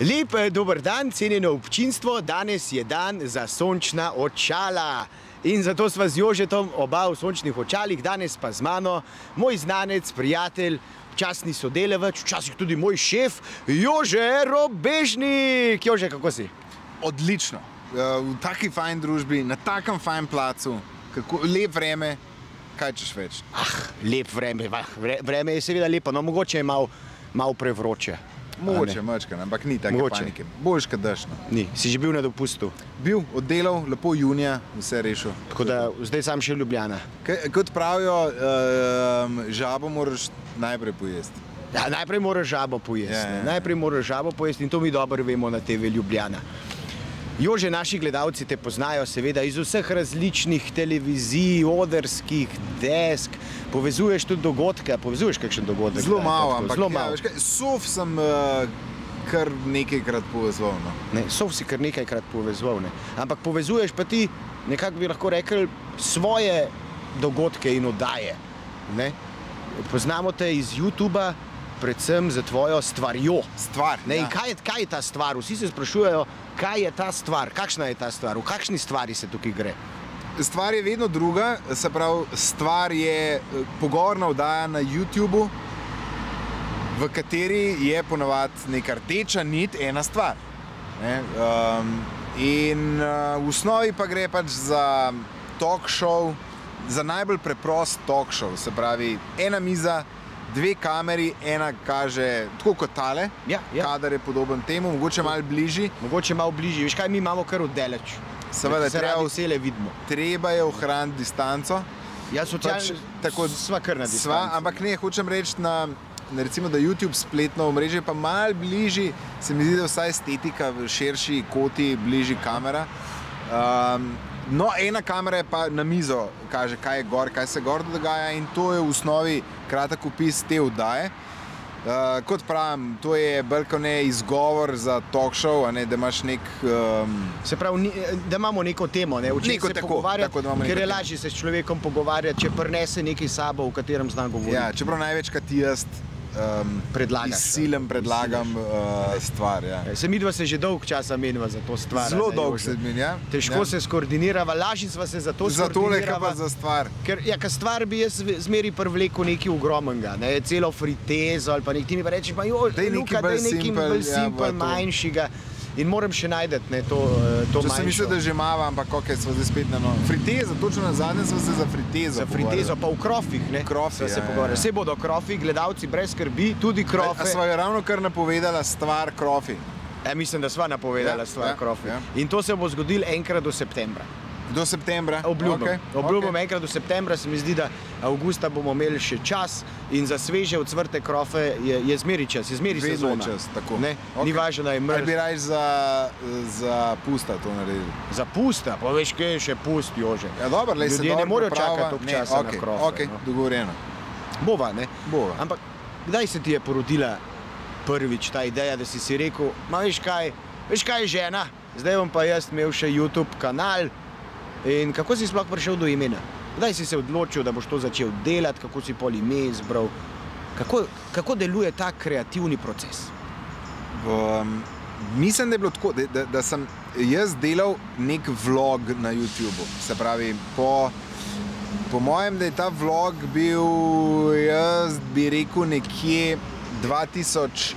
Lep eh, dober dan, cenjeno občinstvo. Danes je dan za sončna očala. In zato sva z Jožetom oba v sončnih očalih, danes pa z mano moj znanec, prijatelj, časni sodelavec, včasih tudi moj šef, Jože Robežnik. Jože, kako si? Odlično. Uh, V taki fajn družbi, na takem fajn placu, kako lep vreme, kaj češ več. Ah, lep vreme, vreme je seveda lepo, no mogoče je malo mal prevroče. Mogoče mačka, ampak ni tako panike. Boljš kot dešno. Ni, si že bil na dopustu. Bil, oddelal, lepo junija, vse rešil. Tako da zdaj sam še Ljubljana. Kaj, kot pravijo, uh, žabo moraš najprej pojesti. Ja, najprej moraš žabo pojesti. Ja, ja, ja. Najprej moraš žabo pojesti in to mi dobro vemo na TV Ljubljana. Jože, naši gledalci te poznajo seveda iz vseh različnih televizij, odrskih desk, povezuješ tudi dogodke, povezuješ kakšen dogodek? Zelo malo, ampak zelo ja, malo. kaj, sov sem uh, kar nekajkrat povezal. No. Ne, sov si kar nekajkrat povezoval, ne. ampak povezuješ pa ti, nekako bi lahko rekli, svoje dogodke in oddaje. Ne. Poznamo te iz YouTuba, predvsem za tvojo stvarjo. Stvar. Ne, ja. kaj je, kaj je ta stvar? Vsi se sprašujejo, kaj je ta stvar, kakšna je ta stvar, v kakšni stvari se tukaj gre. Stvar je vedno druga, se pravi, stvar je eh, pogovorna oddaja na YouTubu, v kateri je ponovadi neka rdeča nit, ena stvar. Ne? Um, in uh, v osnovi pa gre pač za talk show, za najbolj preprost talk show, se pravi, ena miza. Dve kameri, ena kaže tako kot tale, Ja, ja. kader je podoben temu, mogoče malo bližji. Mogoče malo bližje, veš kaj, mi imamo kar oddaleč. Seveda, se treba radi v- vsele vidimo. Treba je ohraniti distanco. Ja, socialno, Pač tako- sva kar na Sva, distanci. ampak ne, hočem reči, na, na recimo, da YouTube spletno omrežje pa malo bližji, se mi zdi, da vsaj estetika v širši koti, bližji kamera. Um, no, ena kamera je pa na mizo, kaže, kaj je gor, kaj se gor dogaja in to je v osnovi kratek opis te oddaje. Uh, kot pravim, to je brkone izgovor za talk show, ne, da imaš nek um, Se pravi, ni, da imamo neko temo, ne? Neko se tako, pogovarjati, tako, da imamo ker neko je lažje se s človekom pogovarjati, če prenese nekaj sabo, o katerem zna govoriti. Ja, čeprav največkrat jaz um, Predlagaš, Silem predlagam uh, stvar. Ja. Se mi dva se že dolgo časa meniva za to stvar. Zelo dolgo se meni. Ja? Težko ja. se skoordinirava, lažje sva se za to Za tole, kaj skoordinirava. pa za stvar. Ker ja, stvar bi jaz zmeri prvlekel nekaj ogromnega, ne, celo fritezo ali pa nekaj, ti mi pa rečeš, pa jo, Daj nekaj bolj simpel, bolj ja, In moram še najti ne, to, eh, to To sem mislil, da že imamo, ampak ok, smo zdaj spet na novo. Friteza, točno na zadnje smo se za fritezo. Za fritezo, pa v krofih, ne? Krofi, se ja, pogovarjali. ja. Vse bodo krofi, gledalci brez skrbi, tudi krofe. A sva jo ravno kar napovedala stvar krofi. Ja, mislim, da sva napovedala Ja, stvar ja, krofi. ja. In to se bo zgodilo enkrat do septembra. Do septembra. Obljubim. Okay, Obljubim okej. enkrat do septembra, se mi zdi, da avgusta bomo imeli še čas in za sveže odcvrte krofe je, je zmeri čas, je zmeri Vedno sezona. čas, tako. Ne? Okej. Ni važno, da je Ali bi mrzlo. raje za, za pusta to naredili? Za pusta, pa veš, kaj je še pust, jože. Ja, dobro, se Ljudje ne morejo čakati toliko časa okej, na krofe. okej, no. dogovorjeno. Bova, ne? Bova. Ampak kdaj se ti je porodila prvič ta ideja, da si si rekel, ma veš kaj, veš kaj je žena, zdaj bom pa jaz imel še YouTube kanal in kako si sploh prišel do imena? Kdaj si se odločil, da boš to začel delati, kako si pol ime izbral? Kako, kako deluje ta kreativni proces? Um, mislim, da je bilo tako, da, da, da sem jaz delal nek vlog na YouTubu. Se pravi, po, po mojem, da je ta vlog bil, jaz bi rekel, nekje 2015,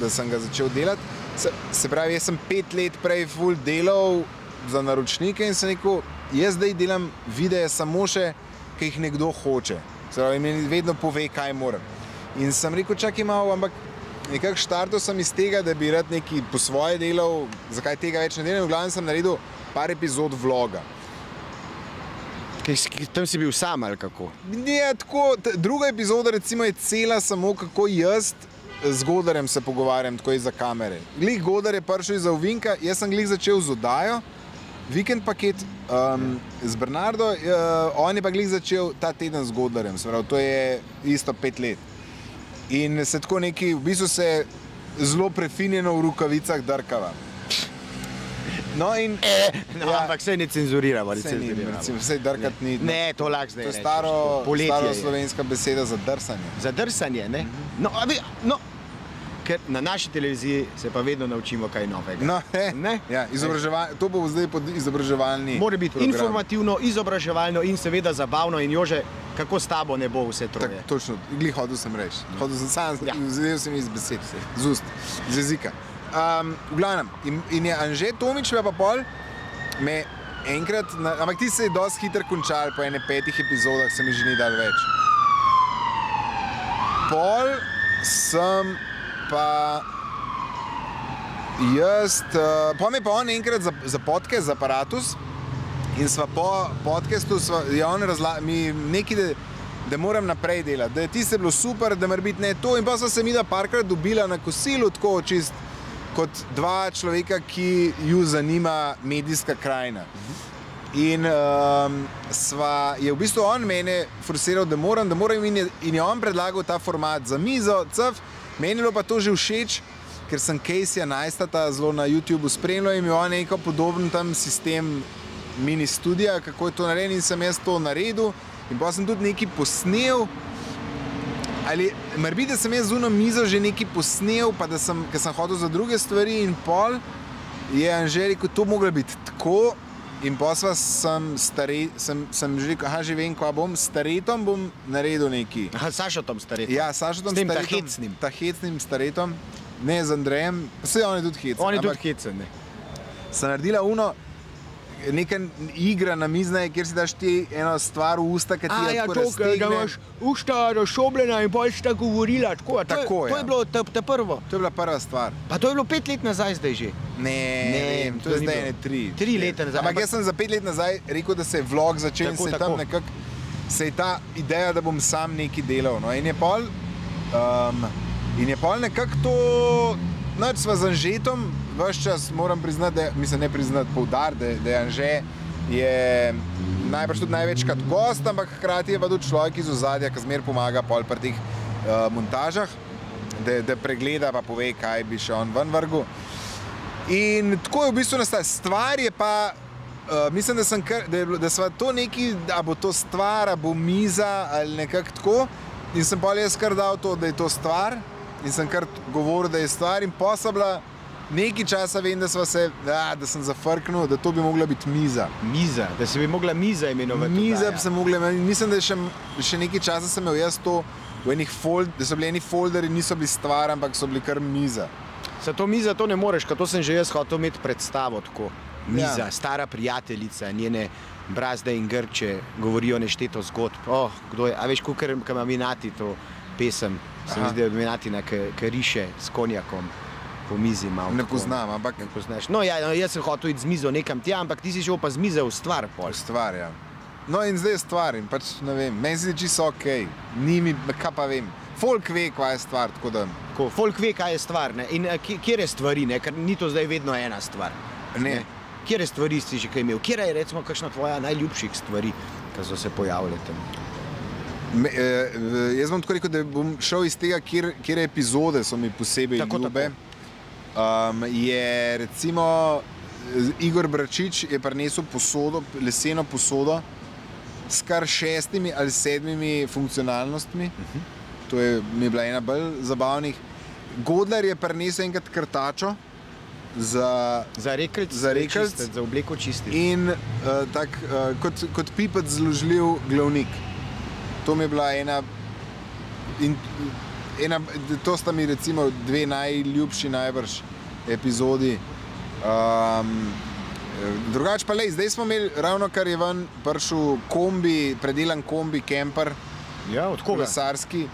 da sem ga začel delati. Se, se pravi, jaz sem pet let prej full delal za naročnike in sem rekel, jaz zdaj delam videe samo še, ki jih nekdo hoče. Se pravi, mi vedno pove, kaj moram. In sem rekel, čakaj malo, ampak nekako štartal sem iz tega, da bi rad neki po svoje delal, zakaj tega več ne delam. V glavnem sem naredil par epizod vloga. Tam si bil sam ali kako? Ne, tako, t- druga epizoda recimo je cela samo kako jaz z Godarjem se pogovarjam, tako je za kamere. Glih Godar je prišel iz Ovinka, jaz sem glih začel z oddajo, vikend paket um, z Bernardo, uh, on je pa glih začel ta teden z Godarjem, se pravi, to je isto pet let. In se tako neki, v bistvu se zelo prefinjeno v rokavicah drkava. No in No, ja. Ampak se ne cenzuriramo, ne Saj ni, cenzuriramo. saj drkati ni. Ne, to lahko zdaj To je staro, staro je. slovenska beseda za drsanje. Za drsanje, ne? No, a no, ker na naši televiziji se pa vedno naučimo kaj novega. No, he, Ne? ja, to bo zdaj pod izobraževalni. Mora biti program. informativno, izobraževalno in seveda zabavno. In jože, kako s tabo ne bo vse Tak, troje? točno, glih hodil sem reči. Hodil sem sam, ja. vzel sem iz besed, z ust, z jezika. Um, v glavnem, in, in je Anže Tomič pa pol, me enkrat, na, ampak ti se je dosti hitro končal, po ene petih epizodah se mi že ni dal več. Pol sem pa jaz, uh, pa mi pa on enkrat za, za podcast, za aparatus. In sva po podkastu, je on razlagal mi nekaj, da, da moram naprej delati, da je tiste bilo super, da mora biti ne to. In pa sva se mi da parkrat dobila na kosilu, tako čist kot dva človeka, ki ju zanima medijska krajina. In um, sva, je v bistvu on mene forsiral, da moram, da moram in je, in je on predlagal ta format za mizo, cf. Meni je pa to že všeč, ker sem Casey Najstata zelo na YouTubu spremljal in on neko podoben tam sistem mini studija, kako je to narejeno in sem jaz to naredil. In pa sem tudi nekaj posnel. Ali morda, da sem jaz zuno mizo že nekaj posnel, pa da sem, ker sem hodil za druge stvari in pol, je Anže rekel, to moglo biti tako. In posla sem, stare, sem, sem že rekel, aha, že vem, kva bom, staretom bom naredil nekaj. Aha, Sašo tam stari. Ja, Sašo tam S tem ta staretom- hecnim. Ta hecnim staretom, ne z Andrejem, vse on je tudi hecen. On je ampak- tudi hecen. ne. sem naredila uno, neka igra na mizni, kjer si daš ti eno stvar v usta, ki ti A, jo ja, to, da raztegne. imaš usta razšobljena in pa si tako govorila. Tako, a to, Tako, je, to ja. je bilo ta, ta prvo. To je bila prva stvar. Pa to je bilo pet let nazaj zdaj že. Ne, Ne, ne vem, to to je zdaj bilo. ne tri. Tri leta nazaj, Ampak jaz sem za pet let nazaj rekel, da se je vlog začel in Tako, se je tam nekako, se je ta ideja, da bom sam nekaj delal. No, in je pol, um, in je pol nekako to, noč sva z Anžetom, vse čas moram priznati, da, mislim ne priznati, poudariti, da, da je Anže je najbrž tudi največkrat gost, ampak hkrati je pa tudi človek iz ozadja, ki zmer pomaga pol pri teh uh, montažah, da, da pregleda pa pove, kaj bi še on ven vrgel. In tako je v bistvu nastala. Stvar je pa, uh, mislim, da, kar, da, je da sva to neki, da bo to stvar, a bo miza ali nekako tako. In sem pa jaz kar dal to, da je to stvar. In sem kar govoril, da je stvar. In posebla nekaj časa vem, da, se, da, da sem zafrknil, da to bi mogla biti miza. Miza, da se bi mogla miza imenovati. Miza bi se mogla imenovati. Mislim, da še, še nekaj časa sem imel jaz to. Fold, da so bili eni folderji, niso bili stvar, ampak so bili kar miza. Za to miza to ne moreš, to sem že jaz hotel imeti predstavo tako. Miza, Ja. stara prijateljica, njene brazde in grče govorijo nešteto zgodb. Oh, kdo je, a veš, kukar ima Minati to pesem, se mi zdi, da je Minatina, ki riše s konjakom po mizi malo. Ne tako. poznam, ampak Ne poznaš. No, ja, no, jaz sem hotel iti z mizo nekam tja, ampak ti si šel pa z mize v stvar. Pol. stvar. Ja. No in zdaj je stvar in pač ne vem, meni se zdi čisto ok, ni mi, kaj pa vem. Folk ve, kva je stvar, tako da Tako, folk ve, kaj je stvar ne? in eh, kje- je stvari, ne? ker ni to zdaj vedno ena stvar. ne. Kje stvari si že kaj imel? Kje je recimo kakšna tvoja najljubših stvari, ki so se pojavile tam? Me, eh, jaz bom tako rekel, da bom šel iz tega, kjer, kjer epizode so mi posebej Tako, ljube. Um, je recimo eh, Igor Bračič je prinesel posodo, leseno posodo s kar šestimi ali sedmimi funkcionalnostmi. Uh -huh. To je mi je bila ena bolj zabavnih. Godler je prinesel enkrat krtačo za Za rekelc, Za rekelc. čistet, za obleko čisti. in uh, tak, uh, kot, kot pipec zložljiv glavnik. To mi je bila ena, in, ena to sta mi recimo dve najljubši najbrž epizodi. Um, drugač pa le, zdaj smo imeli ravno kar je ven prišel kombi, predelan kombi, kemper, Ja, od koga? kolesarski.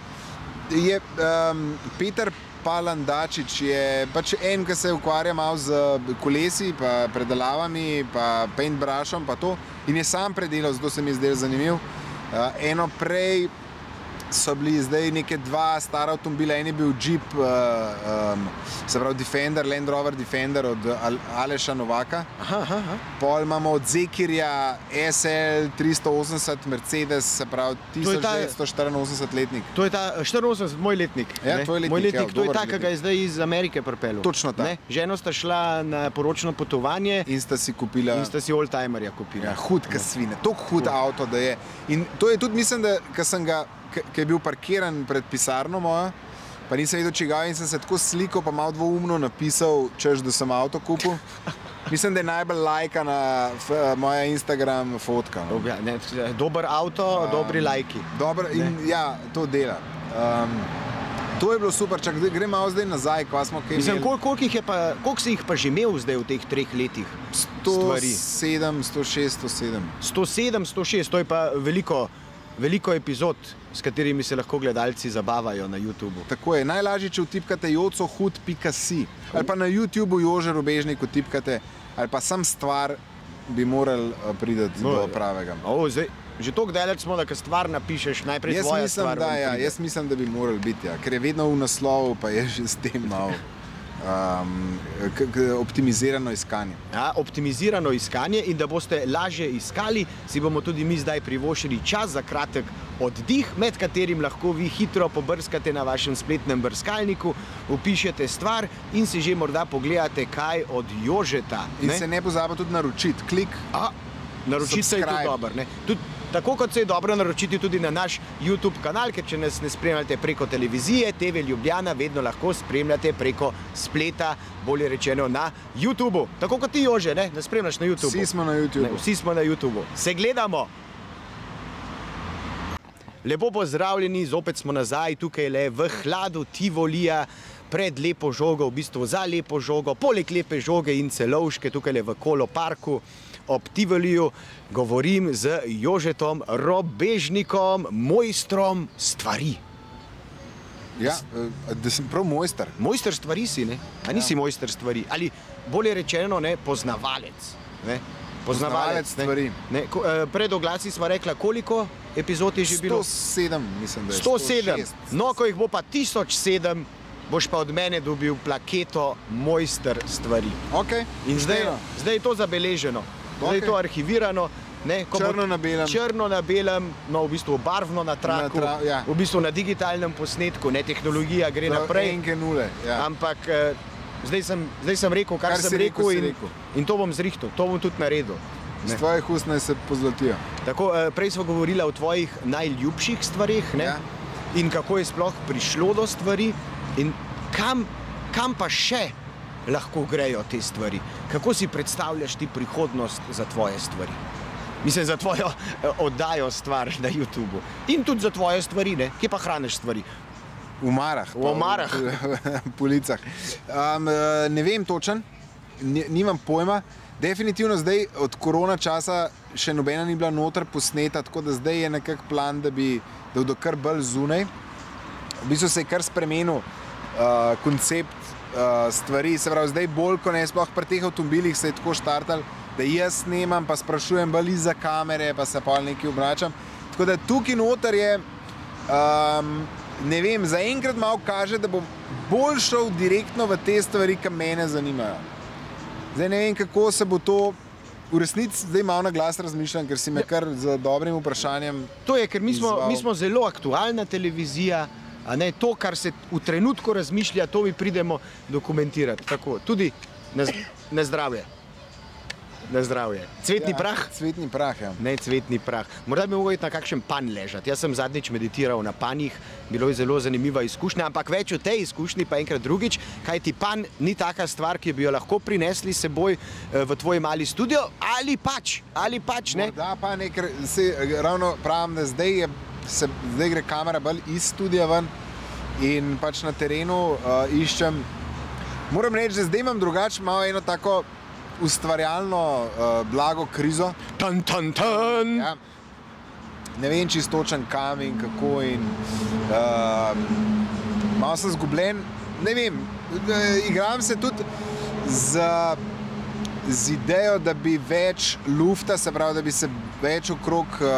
Je um, Peter Palandačič, je pač en, ki se ukvarja malo z kolesi, pa predelavami, pa paintbrushom, pa to. In je sam predelal, zato se mi je zdelo zanimivo. Uh, eno prej so bili zdaj neke dva stara avtomobila, en je bil Jeep, uh, um, se pravi Defender, Land Rover Defender od Al Aleša Novaka. Aha, aha. Pol imamo od Zekirja SL 380 Mercedes, se pravi To je ta- 1984 letnik. To je ta 84, moj letnik. Ja, ne? tvoj letnik, moj letnik ja, to je ta, ki ga je zdaj iz Amerike pripeljal. Točno ta. Ne? Ženo sta šla na poročno potovanje In sta si kupila. in sta si oldtimerja kupila. Ja, hud, ki svine, tako hud avto, da je. In to je tudi, mislim, da sem ga, ki je bil parkiran pred pisarno mojo, pa nisem vedel, če ga in sem se tako slikal, pa malo dvoumno napisal, češ, da sem avto kupil. Mislim, da je najbolj lajkana moja Instagram fotka. no. Dob- ne, Dober avto, Um, dobri lajki. Dobro, in ja, to dela. Um, to je bilo super, čak zdaj- gremo malo zdaj nazaj, ko smo kaj Mislim, koliko, je pa, koliko si jih pa že imel zdaj v teh treh letih? stvari? 107, 106, 107. 107, 106, to je pa veliko, veliko epizod, s katerimi se lahko gledalci zabavajo na YouTubu. Tako je, najlažje, če vtipkate jocohud.si ali pa na YouTubu Jože Robežnik vtipkate, ali pa sam stvar bi morali eh, priti No, do pravega. O, zdaj, že tako daleč smo, da ko stvar napišeš, najprej Jaz tvoja mislim, stvar. da, ja, jaz mislim, da bi morali biti, ja, ker je vedno v naslovu, pa je že s tem malo um, k, k, optimizirano iskanje. Ja, optimizirano iskanje in da boste lažje iskali, si bomo tudi mi zdaj privoščili čas za kratek oddih, med katerim lahko vi hitro pobrskate na vašem spletnem brskalniku, upišete stvar in si že morda pogledate, kaj od Jožeta. In ne? se ne pozabi tudi naročiti, klik. A, naročiti se je tudi Subscribe. dobro. Tudi, tako kot se je dobro naročiti tudi na naš YouTube kanal, ker če nas ne spremljate preko televizije, TV Ljubljana vedno lahko spremljate preko spleta, bolje rečeno na YouTubu. Tako kot ti, Jože, ne, nas spremljaš na YouTubu. Vsi smo na Ne, YouTubu. vsi smo na YouTubu. Se gledamo. Lepo pozdravljeni, zopet smo nazaj tukaj le v hladu Tivolija, pred lepo žogo, v bistvu za lepo žogo, poleg lepe žoge in celovške tukaj le v Kolo parku ob Tivoliju. Govorim z Jožetom Robežnikom, mojstrom stvari. Ja, eh, da sem prav mojster. Mojster stvari si, ne? A nisi ja. mojster stvari? Ali bolje rečeno, ne, poznavalec. Ne? Poznavalec ne. stvari. Ne, ko, eh, pred oglasi smo rekla, koliko epizod je že bilo? 107, mislim, da je. 107. 106. No, ko jih bo pa 1007, boš pa od mene dobil plaketo mojster stvari. Okay, In zdaj, zdaj je to zabeleženo, zdaj je Okej. to arhivirano. Ne, Črno na belem. Črno na belem, no v bistvu barvno na traku, tra- ja. v bistvu na digitalnem posnetku, ne tehnologija gre Prav naprej. Enke nule. Ja. Ampak eh, zdaj, sem, zdaj sem rekel, kar, Kar sem rekel, rekel, in, rekel. in to bom zrihtel, to bom tudi naredil. Z tvojih ust naj se pozlatijo. Tako, eh, prej smo govorili o tvojih najljubših stvarih ne? Ja. in kako je sploh prišlo do stvari in kam, kam pa še lahko grejo te stvari. Kako si predstavljaš ti prihodnost za tvoje stvari? Mislim, za tvojo eh, oddajo stvar na YouTubu. In tudi za tvoje stvari, ne? kje pa hraniš stvari. V omarah. V omarah. V policah. Um, ne vem točen, ni- nimam pojma. Definitivno zdaj od korona časa še nobena ni bila noter posneta, tako da zdaj je nekako plan, da bi da bodo kar bolj zunaj. V bistvu se je kar spremenil uh, koncept stvari, se pravi, zdaj bolj kot ne, sploh pri teh avtomobilih se je tako štartal, da jaz snemam, pa sprašujem bolj za kamere, pa se pa nekaj obračam. Tako da tukaj noter je, um, ne vem, zaenkrat malo kaže, da bom bolj šel direktno v te stvari, ki mene zanimajo. Zdaj ne vem, kako se bo to. V resnici zdaj malo na glas razmišljam, ker si me kar z dobrim vprašanjem To je, ker mi smo, Izval. mi smo zelo aktualna televizija. Ne, to, kar se v trenutku razmišlja, to mi pridemo dokumentirati. Tako, tudi na, na zdravje. Na zdravje. Cvetni ja, prah? Cvetni prah, ja. Ne, cvetni prah. Morda bi mogel iti na kakšen pan ležati. Jaz sem zadnjič meditiral na panjih, bilo je zelo zanimiva izkušnja, ampak več o tej izkušnji pa enkrat drugič, kaj ti pan ni taka stvar, ki bi jo lahko prinesli seboj eh, v tvoj mali studio, ali pač, ali pač ne. Da, pa ne, ker se ravno pravim, da zdaj, je, se, zdaj gre kamera bolj iz studia ven in pač na terenu uh, iščem. Moram reči, da zdaj imam drugače malo eno tako ustvarjalno uh, blago krizo. Tan, tan, tan. Ja. Ne vem, čisto točen kam in kako. In, uh, malo sem zgubljen. Ne vem, eh, igram se tudi z, z idejo, da bi več lufta, se pravi, da bi se več okrog uh,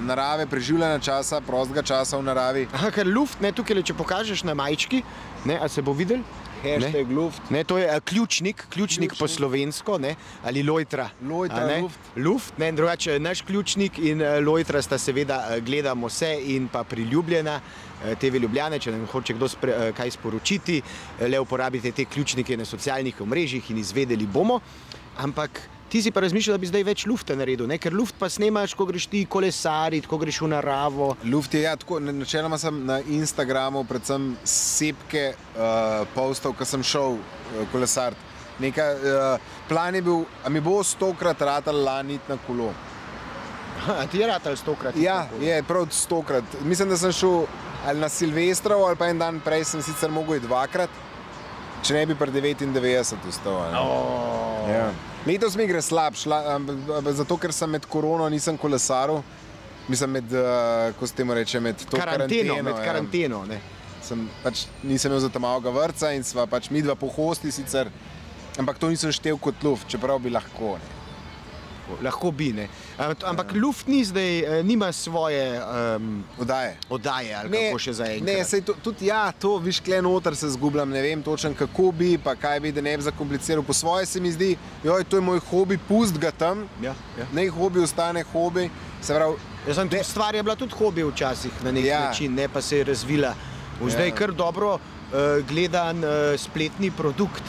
narave, preživljanja časa, prostega časa v naravi. Aha, ker luft, ne, tukaj, le, če pokažeš na majčki, ne, a se bo videl? Hashtag luft. Ne, to je a, ključnik, ključnik po Ključnik. slovensko, ne, ali lojtra. Lojtra, a ne? luft. Luft, ne, drugače naš ključnik in eh, lojtra sta seveda eh, gledamo se in pa priljubljena. eh, TV Ljubljane, če nam hoče kdo spre, eh, kaj sporočiti, eh, le uporabite te ključnike na socialnih omrežjih in izvedeli bomo. Ampak Ti si pa razmišljal, da bi zdaj več lufta naredil, ne? ker luft pa snemaš, ko greš ti kolesariti, ko greš v naravo. Luft je, ja, tako, na- načeloma sem na Instagramu, predvsem sepke uh, postov, ko sem šel uh, kolesart. Neka, uh, plan je bil, a mi bo stokrat ratal lani na kolo. A ti je ratal stokrat? Ja, je prav stokrat. Mislim, da sem šel ali na Silvestrovo, ali pa en dan prej sem sicer mogel dvakrat, če ne bi pri 99 ustal. a ne. Oh. Ja. Letos mi gre slabš, zato ker sem med korono nisem kolesaril. Mislim, med, uh, ko se temu reče, med to Karanteno, med ja. karanteno. Ne? Sem, pač, nisem imel za tam malega vrca in sva pač mi dva po hosti sicer, ampak to nisem štev kot luft, čeprav bi lahko. Ne. Lahko bi. Ne? Am- Ampak luft ni zdaj, eh, nima svoje um, Odaje. oddaje ali kako še za ne, enkrat. sej to, tudi ja, to viš kle noter se zgubljam, ne vem točno kako bi, pa kaj bi, da ne bi zakompliciral. Po svoje se mi zdi, joj, to je moj hobi, pust ga tam, Ja, ja. naj hobi ostane hobi. Se pravi, Jaz sem tudi stvar je bila tudi hobi včasih na nek Ja. ja. način, ne pa se je razvila. Zdaj Ja. kar dobro uh, gledan uh, spletni produkt,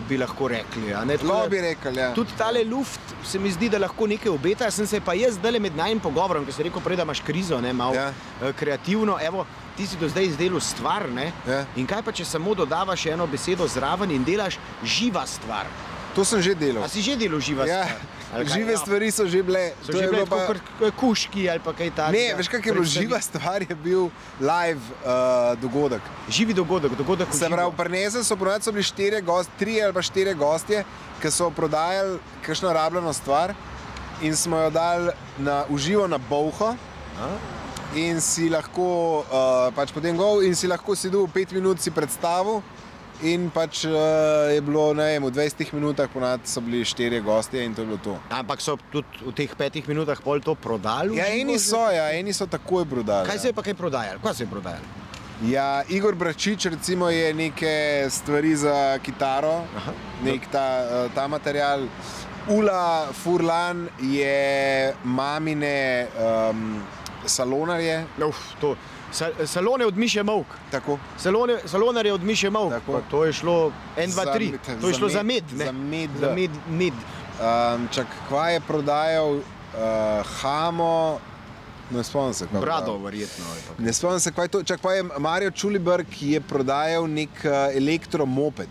bi lahko rekli. Tako Lahko da bi rekel, ja. Tudi tale luft se mi zdi, da lahko nekaj obeta. Sem se pa jaz zdaj med najim pogovorom, ker si rekel prej, da imaš krizo, ne, malo Ja. ja. kreativno. Evo, ti si do zdaj izdelal stvar, ne? Ja. In kaj pa, če samo dodavaš eno besedo zraven in delaš živa stvar? To sem že delal. A si že delal živa Ja, stvar? Kaj? žive Ja. stvari so že bile. So to že je bile kot kuški ali pa kaj takega. Ne, veš, kaj je bilo živa stvar, je bil live uh, dogodek. Živi dogodek, dogodek v Se živo. pravi, prinesli so ponovadi so bili štirje gosti, tri ali pa štirje gostje, ki so prodajali kakšno rabljeno stvar in smo jo dali na uživo na Bovho. In si lahko uh, pač potem go in si lahko sedel pet minut si predstavil. In pač uh, je bilo, ne vem, v 20 minutah ponad so bili štirje gostje in to je bilo to. Ampak so tudi v teh petih minutah pol to prodali? Ja, eni so, ja, eni so takoj prodali. Kaj ja. se je pa kaj prodajalo? Kaj se je prodajalo? Ja, Igor Bračič recimo je neke stvari za kitaro, Aha. nek ta, eh, ta material. Ula Furlan je mamine um, salonarje, Uf, to. Sa, salone od Miše Mavk. tako. Salone, salonar je od Miše Mavk. To je šlo 1, 2, 3. Za- To je šlo za med- ne? za med, Za med, med. Um, čak, kva je prodajal uh, Hamo, ne spomnim se. Brado, verjetno. Ne spomnim se, kaj je to. Čak, pa je Mario Čuliberg je prodajal nek uh, elektromoped.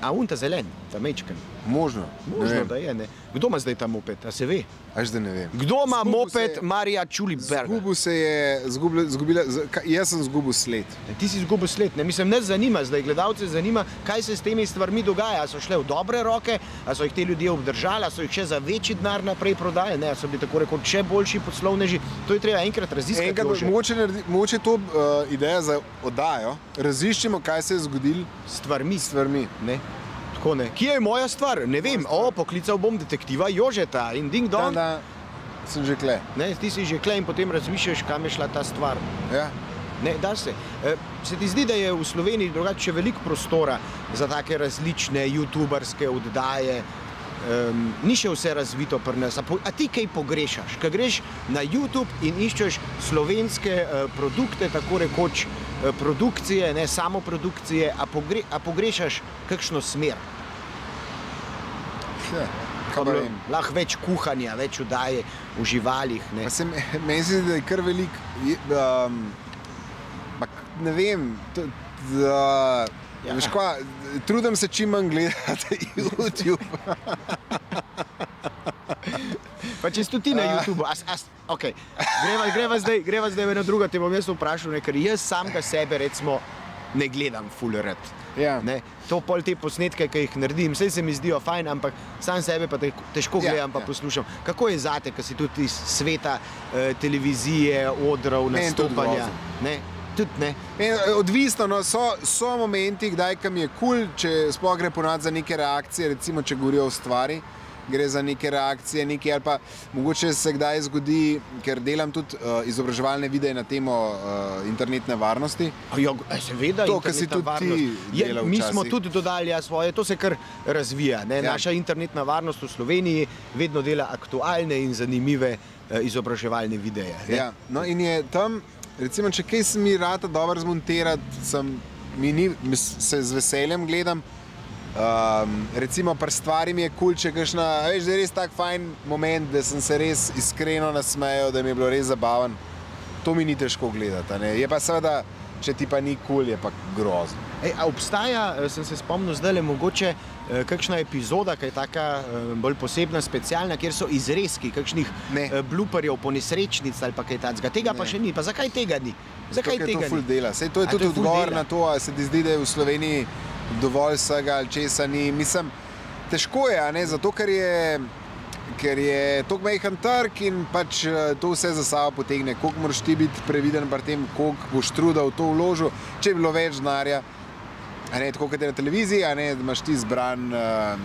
A unta zelen, ta mečken. Možno. ne Možno, vem. da je. Ne? Kdo ima zdaj ta moped? A se ve? Až da ne vem. Kdo ima Zgubil moped je- Marija Čuliberga? Zgubil se je, zgubil, zgubila, z- ka- jaz sem zgubil sled. Ne, Ti si izgubil sled. Ne? Mislim, nas zanima, zdaj gledalce zanima, kaj se s temi stvarmi dogaja. A so šle v dobre roke, a so jih ti ljudje obdržali, a so jih še za večji denar naprej prodajali, ne, a so bili tako rekoč še boljši poslovneži. To je treba enkrat raziskati. Enkrat, mogoče, naredi, mogoče to uh, ideja za oddajo. Raziščimo, kaj se je zgodilo s stvarmi. stvarmi. Ne? Tako ne. Kje je moja stvar? Ne vem. O, poklical bom detektiva Jožeta in ding Da, dong. da, sem že kle. Ne, ti si že klej in potem razmišljaš, kam je šla ta stvar. Ja. Ne, da se. E, se ti zdi, da je v Sloveniji drugače veliko prostora za take različne youtuberske oddaje? Um, ni še vse razvito pri nas. A, po, a ti kaj pogrešaš? Kaj greš na YouTube in iščeš slovenske uh, produkte, tako rekoč produkcije, ne samo produkcije, a, pogre, a pogrešaš kakšno smer? Ja. Lahko več kuhanja, več oddaje v živalih. Se me- Meni se zdi, da je kar velik. Um, ne vem. To, da, Ja. veš, kva, trudim se čim manj gledati YouTube. Pa če si tudi ti na YouTubu, as, as, okay. greva, greva, zdaj, greva zdaj eno drugo, te bom jaz vprašal, ne, ker jaz samega sebe recimo ne gledam fullerat. Ja. Ne, to pol te posnetke, ki jih naredim, vse se mi zdijo fajn, ampak sam sebe pa te, težko Ja, gledam, pa ja. poslušam. Kako je zate, ki si tudi iz sveta eh, televizije, odrov, tudi nastopanja? Ne, tudi ne. En, odvisno, no, so, so momenti, kdaj kam je kul, cool, če sploh gre ponad za neke reakcije, recimo če govorijo o stvari. Gre za neke reakcije, nekaj, ali pa mogoče se kdaj zgodi, ker delam tudi uh, izobraževalne videe na temo uh, internetne varnosti. Jo, a seveda, To, kar si tudi ti varnost. Je, delal mi smo včasih. tudi dodali ja, svoje, to se kar razvija. Ne? Ja. Naša internetna varnost v Sloveniji vedno dela aktualne in zanimive eh, izobraževalne videe. ne. Ja, no in je tam, recimo, če kaj se mi rata dobro zmontirati, sem, mi ni, mi se z veseljem gledam. Um, recimo, pri stvari mi je kul, cool, če kašna, veš, da je res tak fajn moment, da sem se res iskreno nasmejal, da mi je bilo res zabaven. To mi ni težko gledati. ne. Je pa seveda, če ti pa ni kul, cool, je pa grozno. Ej, obstaja, eh, sem se spomnil zdaj le mogoče, eh, kakšna epizoda, ki je taka eh, bolj posebna, specialna, kjer so izrezki kakšnih Ne. bluperjev, ponesrečnic ali pa kaj takega. Tega pa Ne. še ni. Pa zakaj tega ni? Zakaj Zato, tega to ni? dela. Sej, to je A, tudi to je odgovor dela. na to, ali se ti zdi, da je v Sloveniji dovolj vsega ali česa ni. Mislim, težko je, ne, zato ker je. Ker je to majhen trg in pač eh, to vse za sabo potegne. Koliko moraš ti biti previden pri tem, koliko boš truda v to vložil, če je bilo več denarja. Ne, tako kot je na televiziji, ne, da imaš ti zbran uh,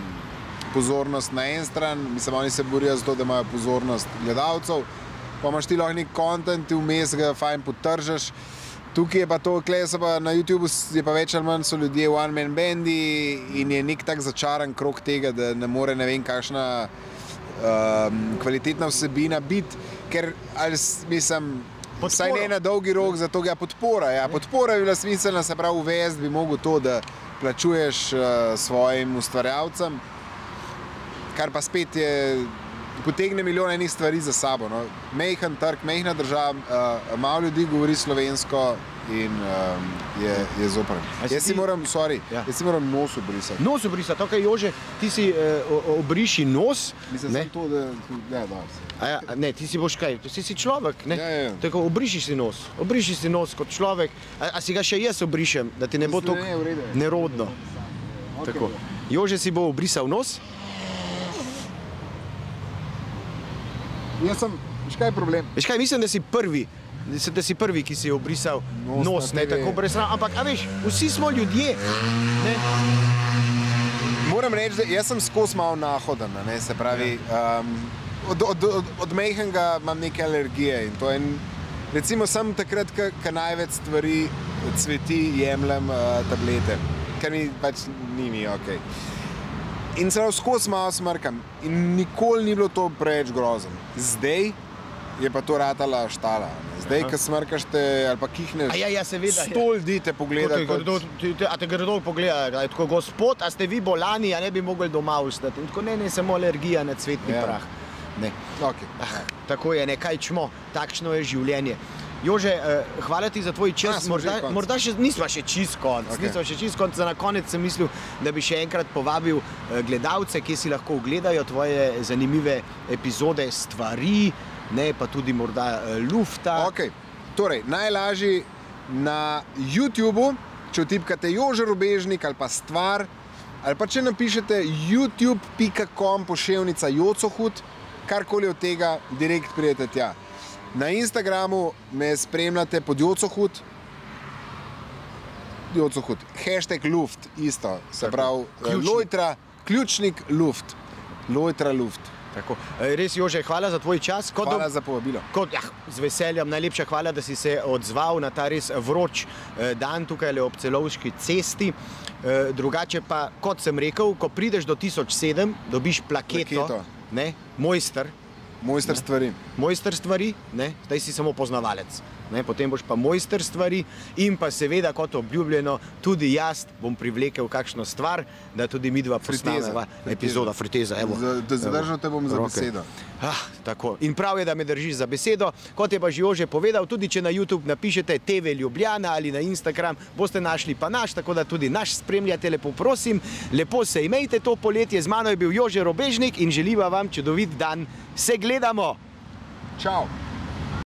pozornost na en stran, mislim, oni se borijo za to, da imajo pozornost gledalcev, pa imaš ti lahko nek kontent, vmes ga fajn potržaš. Tukaj je pa to, kle so pa na YouTubu je pa več ali manj so ljudje one man bandi in je nek tak začaran krok tega, da ne more ne vem kakšna um, kvalitetna vsebina biti, ker ali mislim, Podporo. ne na dolgi rok, zato ga podpora. Ja. Podpora je bila smiselna, se pravi, uvesti bi mogel to, da plačuješ uh, svojim ustvarjalcem, kar pa spet je, potegne milijon enih stvari za sabo. No. Mejhen trg, mejna država, uh, malo ljudi govori slovensko in um, je, je zoprn. Jaz si ti- moram, sorry, Ja. jaz si moram nos obrisati. Nos obrisa, to, kar Jože, ti si o- obriši nos. Mislim, ne? to, da ne, da, A ja, ne, ti si boš kaj, ti si človek. Ne? Ja, ja. Tako obriši si nos, obriši si nos kot človek. A, a si ga še jaz obrišem, da ti ne bo tako je. nerodno. Tako. Jože si bo obrisal nos, Jaz sem, veš kaj je problem? veš kaj, mislim, da si prvi. Da si prvi, ki si je obrisal nos, Nos ne tako brez srama. Ampak, a veš, vsi smo ljudje. Ne? Moram reči, da jaz sem skozi malo nahoden, ne, se pravi. Um, od, od, od, od mehkega imam neke alergije in to je. Recimo, sem takrat, ko največ stvari cveti, jemljem uh, tablete, ker mi pač ni mi ok. In se skozi malo smrkam in nikoli ni bilo to preveč grozno. Zdaj je pa to ratala štala. Zdaj, ko smrkaš te ali pa kihneš, A ja, ja, seveda, ja. Sto ljudi te pogleda. te grdo- ti- ti- A te grdo pogleda, da je tako gospod, a ste vi bolani, a ne bi mogli doma ostati. In tako ne, ne, samo alergija na cvetni Ja. prah. Ne. Okay. Ah, tako je, ne kaj čmo, takšno je življenje. Jože, eh, hvala ti za tvoj A, čas. smo že Morda, konec. morda še nismo še čist konc. Okay. Nismo še čist konc. Za na konec sem mislil, da bi še enkrat povabil eh, gledalce, ki si lahko ogledajo tvoje zanimive epizode stvari, ne pa tudi morda eh, lufta. Okay. Torej, najlažje na YouTubu, če vtipkate Jože Rubežnik ali pa stvar, ali pa če napišete youtube.com pošiljka Jocohud, karkoli od tega, direkt pridete tja. Na Instagramu me spremljate pod Jocohud, Jocohud, hashtag luft, isto, se Tako. pravi, Ključnik. lojtra, ključnik luft, lojtra luft. Tako. Eh, Res, Jože, hvala za tvoj čas. Kot Hvala da- za povabilo. Kot, ja, z veseljem, najlepša hvala, da si se odzval na ta res vroč eh, dan tukaj ob celovški cesti. Drugače pa, kot sem rekel, ko prideš do 1007, dobiš plaketo, Plaketo. Ne, mojster, Mojster stvari. Mojster stvari, ne, zdaj si samo poznavalec. Ne, potem boš pa mojster stvari in pa seveda, kot obljubljeno, tudi jaz bom privlekel kakšno stvar, da tudi mi dva posnameva epizoda Friteza. Evo, da zadržal te bom za roke. besedo. Ah, tako. In prav je, da me držiš za besedo. Kot je pa že Jože povedal, tudi če na YouTube napišete TV Ljubljana ali na Instagram, boste našli pa naš, tako da tudi naš spremljate, lepo prosim. Lepo se imejte to poletje, z mano je bil Jože Robežnik in želiva vam čudovit dan. Se gledamo! Tchau!